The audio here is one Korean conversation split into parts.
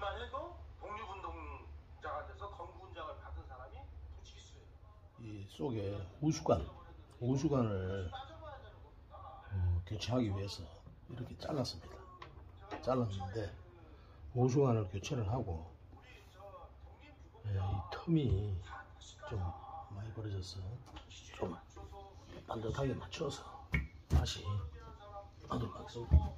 만 해도 독립운동자가 돼서 건국훈장을 받은 사람이 부치기수예요. 이 속에 우수관, 우수관을 어, 교체하기 위해서 이렇게 잘랐습니다. 잘랐는데 우수관을 교체를 하고 예, 이 틈이 좀 많이 벌어져서 좀 반듯하게 맞춰서 다시 하도록 하겠습니다.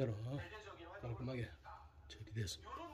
대로 깔끔하게 처리됐습니다.